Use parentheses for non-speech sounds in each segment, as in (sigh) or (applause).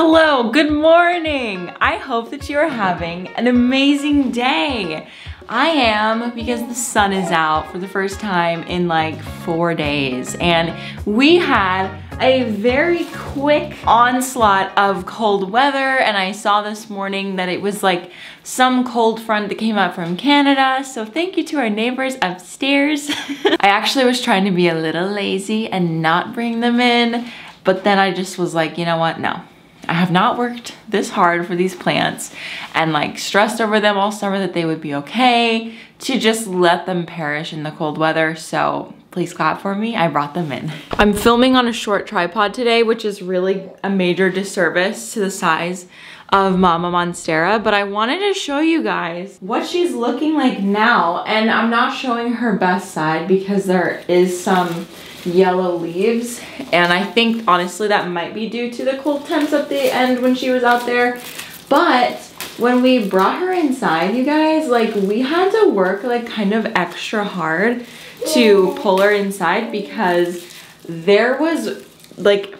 Hello, good morning. I hope that you are having an amazing day. I am because the sun is out for the first time in like four days and we had a very quick onslaught of cold weather and I saw this morning that it was like some cold front that came up from Canada so thank you to our neighbors upstairs. (laughs) I actually was trying to be a little lazy and not bring them in but then I just was like you know what no I have not worked this hard for these plants and like stressed over them all summer that they would be okay to just let them perish in the cold weather. So please clap for me. I brought them in. I'm filming on a short tripod today, which is really a major disservice to the size of Mama Monstera, but I wanted to show you guys what she's looking like now. And I'm not showing her best side because there is some yellow leaves. And I think honestly that might be due to the cold temps at the end when she was out there. But when we brought her inside, you guys, like we had to work like kind of extra hard to pull her inside because there was like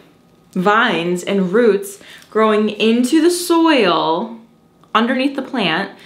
vines and roots growing into the soil underneath the plant.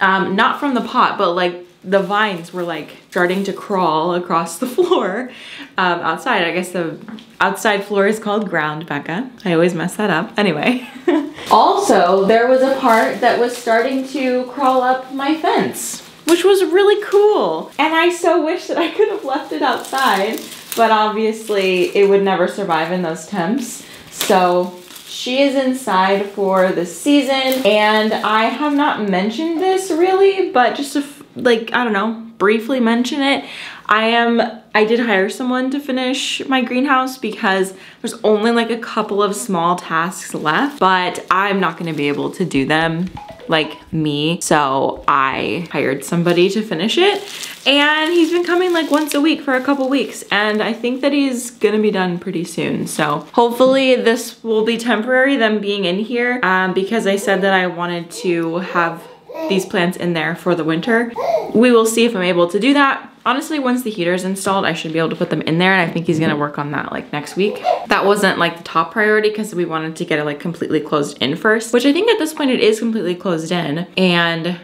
Um, not from the pot, but like the vines were like starting to crawl across the floor um, outside. I guess the outside floor is called ground, Becca. I always mess that up. Anyway. (laughs) also, there was a part that was starting to crawl up my fence, which was really cool. And I so wish that I could have left it outside, but obviously it would never survive in those temps. So she is inside for the season and I have not mentioned this really, but just to like, I don't know, briefly mention it. I am, I did hire someone to finish my greenhouse because there's only like a couple of small tasks left, but I'm not gonna be able to do them like me. So I hired somebody to finish it and he's been coming like once a week for a couple weeks and I think that he's gonna be done pretty soon. So hopefully this will be temporary, them being in here um, because I said that I wanted to have these plants in there for the winter. We will see if I'm able to do that. Honestly, once the heater is installed, I should be able to put them in there and I think he's gonna work on that like next week. That wasn't like the top priority because we wanted to get it like completely closed in first, which I think at this point it is completely closed in and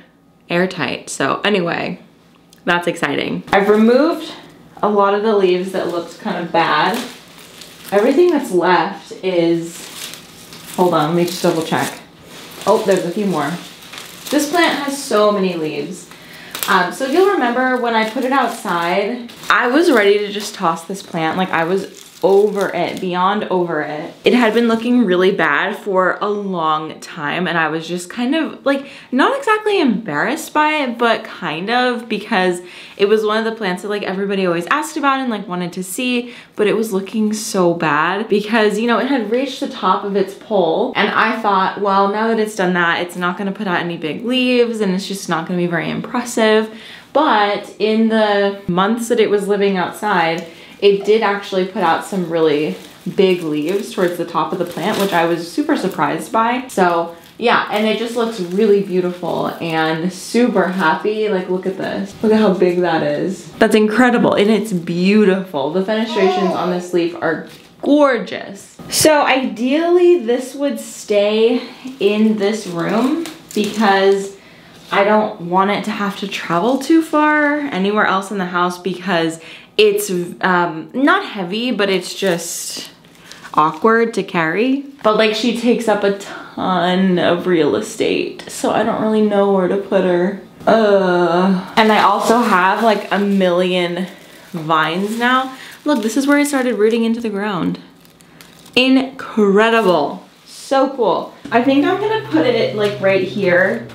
airtight. So anyway, that's exciting. I've removed a lot of the leaves that looked kind of bad. Everything that's left is, hold on, let me just double check. Oh, there's a few more. This plant has so many leaves. Um, so if you'll remember when I put it outside, I was ready to just toss this plant. Like I was over it, beyond over it. It had been looking really bad for a long time and I was just kind of like, not exactly embarrassed by it, but kind of because it was one of the plants that like everybody always asked about and like wanted to see, but it was looking so bad because, you know, it had reached the top of its pole and I thought, well, now that it's done that, it's not gonna put out any big leaves and it's just not gonna be very impressive. But in the months that it was living outside, it did actually put out some really big leaves towards the top of the plant, which I was super surprised by. So yeah, and it just looks really beautiful and super happy. Like, look at this. Look at how big that is. That's incredible, and it's beautiful. The fenestrations on this leaf are gorgeous. So ideally, this would stay in this room because I don't want it to have to travel too far anywhere else in the house because it's um, not heavy, but it's just awkward to carry. But like she takes up a ton of real estate, so I don't really know where to put her. Uh, and I also have like a million vines now. Look, this is where I started rooting into the ground. Incredible. So cool. I think I'm gonna put it like right here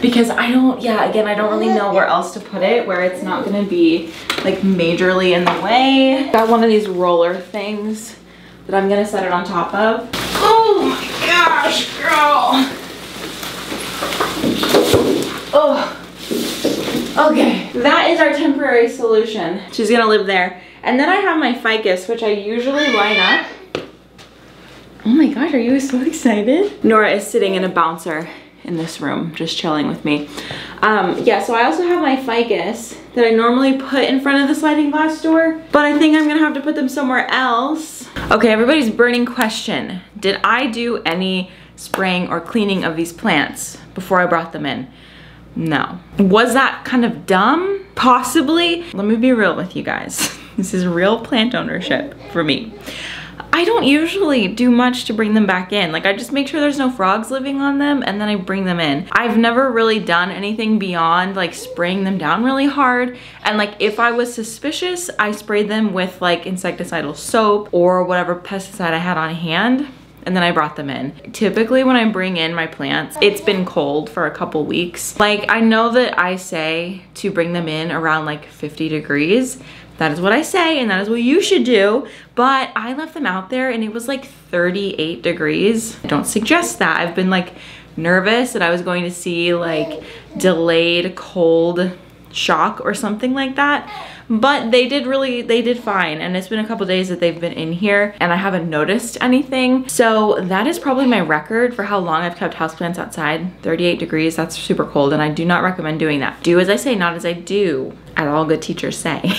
because I don't, yeah, again, I don't really know where else to put it where it's not gonna be like majorly in the way. Got one of these roller things that I'm gonna set it on top of. Oh my gosh, girl. Oh, okay. That is our temporary solution. She's gonna live there. And then I have my ficus, which I usually line up. Oh my gosh, are you so excited? Nora is sitting in a bouncer in this room, just chilling with me. Um, yeah, so I also have my ficus that I normally put in front of the sliding glass door, but I think I'm gonna have to put them somewhere else. Okay, everybody's burning question. did I do any spraying or cleaning of these plants before I brought them in? No. Was that kind of dumb? Possibly. Let me be real with you guys. (laughs) This is real plant ownership for me. I don't usually do much to bring them back in. Like I just make sure there's no frogs living on them and then I bring them in. I've never really done anything beyond like spraying them down really hard. And like if I was suspicious, I sprayed them with like insecticidal soap or whatever pesticide I had on hand and then I brought them in. Typically when I bring in my plants, it's been cold for a couple weeks. Like I know that I say to bring them in around like 50 degrees, that is what I say and that is what you should do. But I left them out there and it was like 38 degrees. I don't suggest that. I've been like nervous that I was going to see like delayed cold shock or something like that but they did really they did fine and it's been a couple days that they've been in here and I haven't noticed anything. So that is probably my record for how long I've kept houseplants outside. 38 degrees that's super cold and I do not recommend doing that. Do as I say not as I do as all good teachers say. (laughs)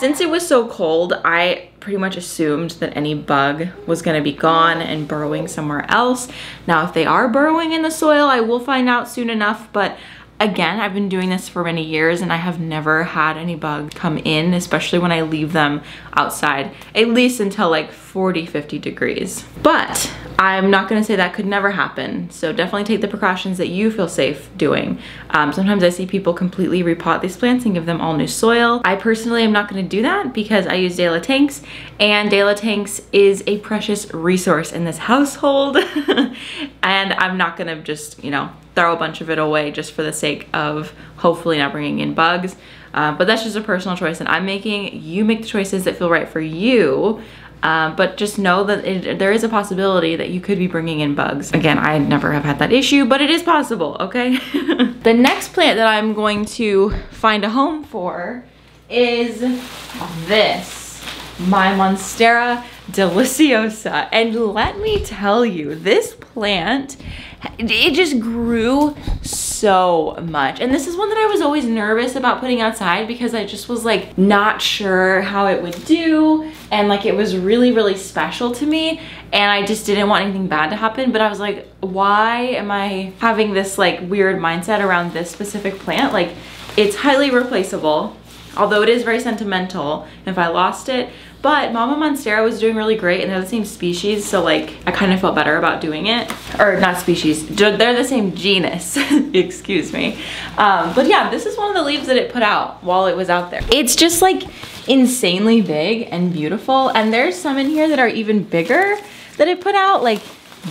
Since it was so cold I pretty much assumed that any bug was gonna be gone and burrowing somewhere else. Now if they are burrowing in the soil I will find out soon enough but Again, I've been doing this for many years and I have never had any bug come in, especially when I leave them outside, at least until like 40, 50 degrees. But I'm not gonna say that could never happen. So definitely take the precautions that you feel safe doing. Um, sometimes I see people completely repot these plants and give them all new soil. I personally am not gonna do that because I use De La Tanks and De La Tanks is a precious resource in this household. (laughs) and I'm not gonna just, you know, throw a bunch of it away just for the sake of hopefully not bringing in bugs. Uh, but that's just a personal choice that I'm making. You make the choices that feel right for you. Uh, but just know that it, there is a possibility that you could be bringing in bugs. Again, I never have had that issue, but it is possible, okay? (laughs) the next plant that I'm going to find a home for is this, my Monstera deliciosa. And let me tell you, this plant it just grew so much. And this is one that I was always nervous about putting outside because I just was like not sure how it would do. And like it was really, really special to me. And I just didn't want anything bad to happen. But I was like, why am I having this like weird mindset around this specific plant? Like it's highly replaceable although it is very sentimental if I lost it but Mama Monstera was doing really great and they're the same species, so like I kind of felt better about doing it. Or not species, they're the same genus, (laughs) excuse me. Um, but yeah, this is one of the leaves that it put out while it was out there. It's just like insanely big and beautiful. And there's some in here that are even bigger that it put out. Like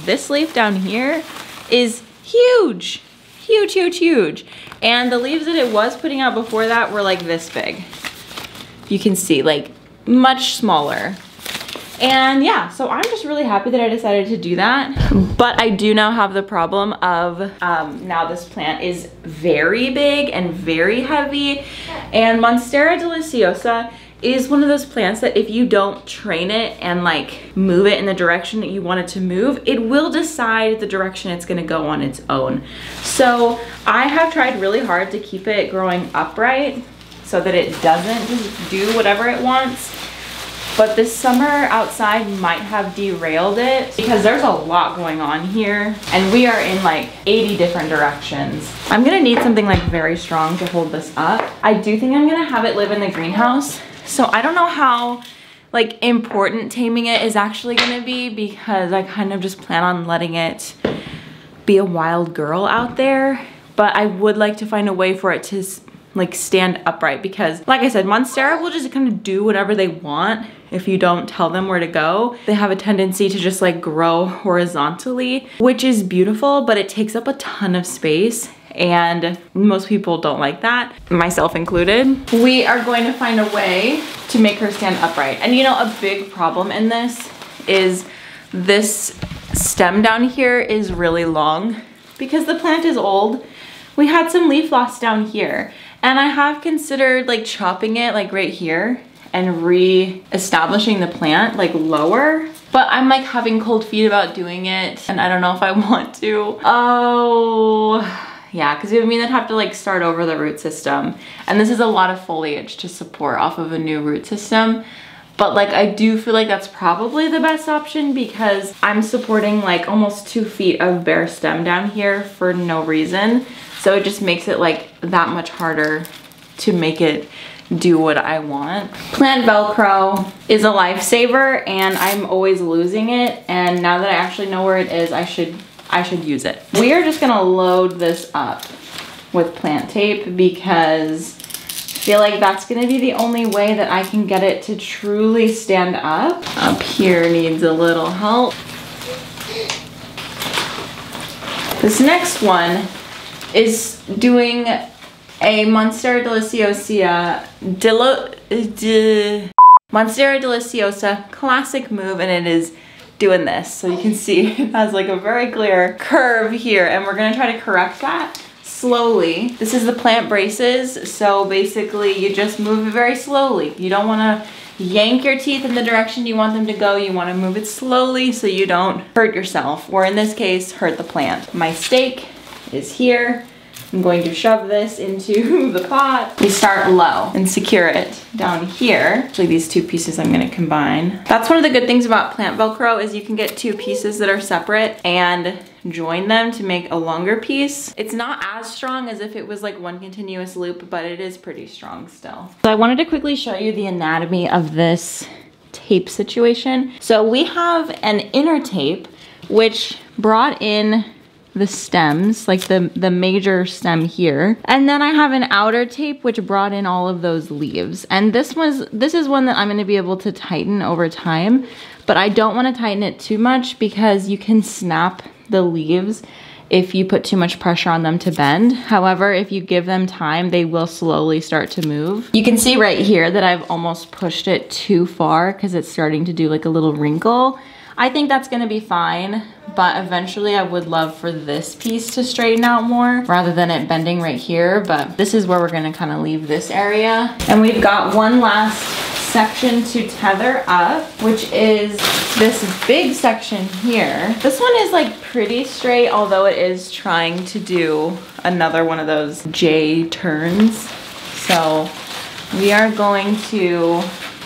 this leaf down here is huge, huge, huge, huge. And the leaves that it was putting out before that were like this big. You can see like much smaller. And yeah, so I'm just really happy that I decided to do that. But I do now have the problem of um, now this plant is very big and very heavy. And Monstera deliciosa is one of those plants that if you don't train it and like move it in the direction that you want it to move, it will decide the direction it's gonna go on its own. So I have tried really hard to keep it growing upright so that it doesn't just do whatever it wants. But this summer outside might have derailed it because there's a lot going on here and we are in like 80 different directions. I'm gonna need something like very strong to hold this up. I do think I'm gonna have it live in the greenhouse. So I don't know how like important taming it is actually gonna be because I kind of just plan on letting it be a wild girl out there. But I would like to find a way for it to like stand upright because like I said, Monstera will just kind of do whatever they want if you don't tell them where to go. They have a tendency to just like grow horizontally, which is beautiful, but it takes up a ton of space and most people don't like that, myself included. We are going to find a way to make her stand upright. And you know, a big problem in this is this stem down here is really long because the plant is old. We had some leaf loss down here and I have considered like chopping it like right here and re-establishing the plant like lower. But I'm like having cold feet about doing it and I don't know if I (laughs) want to. Oh, yeah, because it mean I'd have to like start over the root system. And this is a lot of foliage to support off of a new root system. But like, I do feel like that's probably the best option because I'm supporting like almost two feet of bare stem down here for no reason. So it just makes it like that much harder to make it do what I want. Plant Velcro is a lifesaver and I'm always losing it. And now that I actually know where it is, I should, I should use it. We are just gonna load this up with plant tape because I feel like that's gonna be the only way that I can get it to truly stand up. Up here needs a little help. This next one is doing a Monstera Deliciosa, Delo, uh, de, Monstera Deliciosa classic move and it is doing this. So you can see (laughs) it has like a very clear curve here and we're gonna try to correct that slowly. This is the plant braces. So basically you just move it very slowly. You don't wanna yank your teeth in the direction you want them to go. You wanna move it slowly so you don't hurt yourself, or in this case, hurt the plant. My stake is here. I'm going to shove this into (laughs) the pot. We start low and secure it down here. Actually, these two pieces I'm gonna combine. That's one of the good things about plant Velcro is you can get two pieces that are separate and join them to make a longer piece. It's not as strong as if it was like one continuous loop, but it is pretty strong still. So I wanted to quickly show you the anatomy of this tape situation. So we have an inner tape which brought in the stems, like the, the major stem here. And then I have an outer tape which brought in all of those leaves. And this was this is one that I'm gonna be able to tighten over time, but I don't wanna tighten it too much because you can snap the leaves if you put too much pressure on them to bend. However, if you give them time, they will slowly start to move. You can see right here that I've almost pushed it too far because it's starting to do like a little wrinkle. I think that's gonna be fine, but eventually I would love for this piece to straighten out more rather than it bending right here, but this is where we're gonna kind of leave this area. And we've got one last section to tether up, which is this big section here. This one is like pretty straight, although it is trying to do another one of those J turns. So we are going to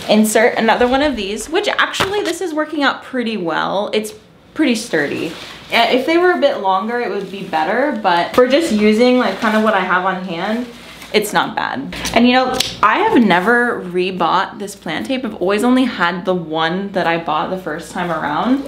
insert another one of these, which actually this is working out pretty well. It's pretty sturdy. Eh, if they were a bit longer, it would be better, but for just using like kind of what I have on hand, it's not bad. And you know, I have never rebought this plant tape. I've always only had the one that I bought the first time around.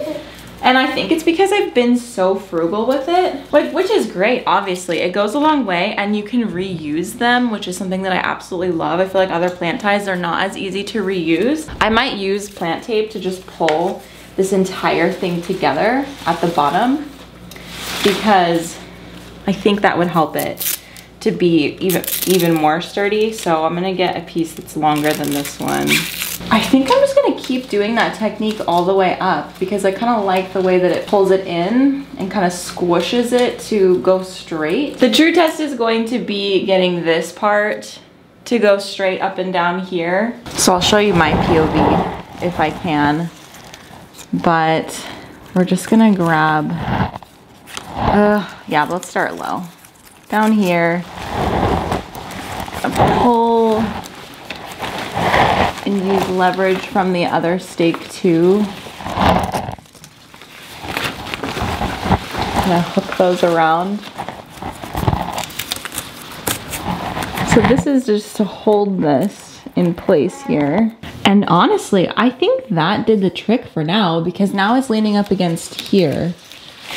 And I think it's because I've been so frugal with it, which is great, obviously. It goes a long way and you can reuse them, which is something that I absolutely love. I feel like other plant ties are not as easy to reuse. I might use plant tape to just pull this entire thing together at the bottom because I think that would help it to be even, even more sturdy. So I'm gonna get a piece that's longer than this one. I think I'm just gonna keep doing that technique all the way up because I kind of like the way that it pulls it in and kind of squishes it to go straight. The true test is going to be getting this part to go straight up and down here. So I'll show you my POV if I can, but we're just gonna grab, uh, yeah, let's start low. Down here, pull and use leverage from the other stake too. Gonna hook those around. So this is just to hold this in place here. And honestly, I think that did the trick for now because now it's leaning up against here.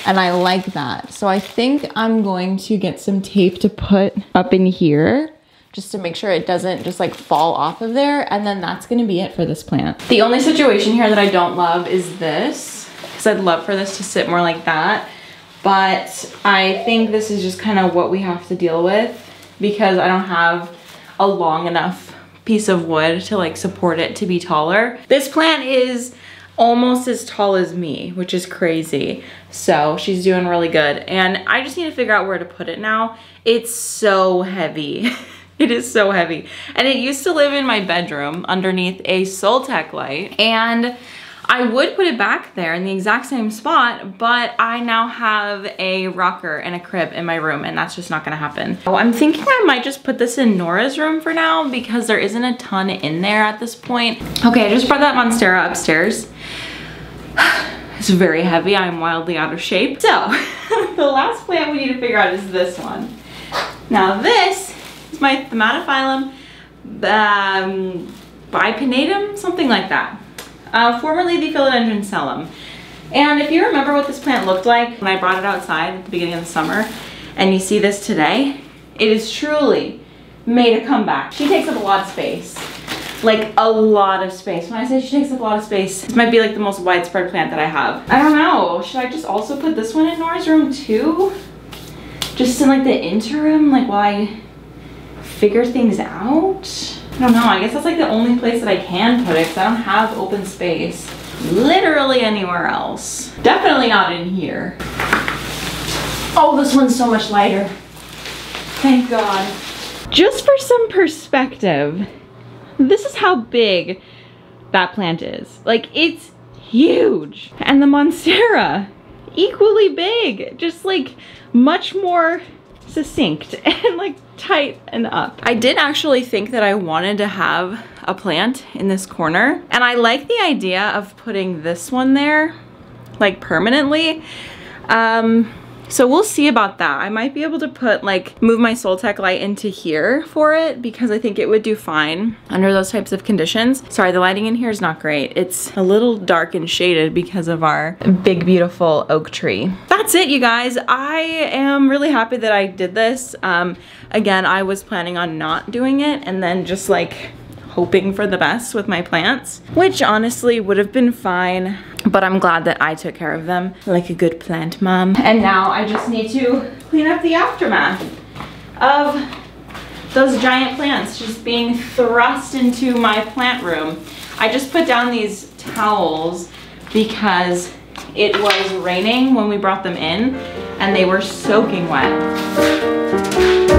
And I like that. So I think I'm going to get some tape to put up in here just to make sure it doesn't just like fall off of there. And then that's gonna be it for this plant. The only situation here that I don't love is this, because I'd love for this to sit more like that. But I think this is just kind of what we have to deal with because I don't have a long enough piece of wood to like support it to be taller. This plant is almost as tall as me, which is crazy. So she's doing really good. And I just need to figure out where to put it now. It's so heavy. (laughs) It is so heavy. And it used to live in my bedroom underneath a Soltech light. And I would put it back there in the exact same spot, but I now have a rocker and a crib in my room and that's just not gonna happen. Oh, I'm thinking I might just put this in Nora's room for now because there isn't a ton in there at this point. Okay, I just brought that Monstera upstairs. (sighs) It's very heavy, I'm wildly out of shape. So, (laughs) the last plant we need to figure out is this one. Now this is my Thaumatophyllum um, bipinnatum, something like that. Uh, formerly the philodendron. And if you remember what this plant looked like when I brought it outside at the beginning of the summer, and you see this today, it is truly made a comeback. She takes up a lot of space. Like a lot of space. When I say she takes up a lot of space, this might be like the most widespread plant that I have. I don't know, should I just also put this one in Nora's room too? Just in like the interim, like while I figure things out? I don't know, I guess that's like the only place that I can put it because I don't have open space literally anywhere else. Definitely not in here. Oh, this one's so much lighter. Thank God. Just for some perspective, this is how big that plant is. Like, it's huge. And the Monstera, equally big. Just like much more succinct (laughs) and like tight and up. I did actually think that I wanted to have a plant in this corner and I like the idea of putting this one there like permanently. Um, so we'll see about that. I might be able to put like, move my Soltech light into here for it because I think it would do fine under those types of conditions. Sorry, the lighting in here is not great. It's a little dark and shaded because of our big, beautiful oak tree. That's it, you guys. I am really happy that I did this. Um, again, I was planning on not doing it and then just like hoping for the best with my plants, which honestly would have been fine, but I'm glad that I took care of them like a good plant mom. And now I just need to clean up the aftermath of those giant plants just being thrust into my plant room. I just put down these towels because it was raining when we brought them in and they were soaking wet.